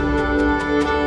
Música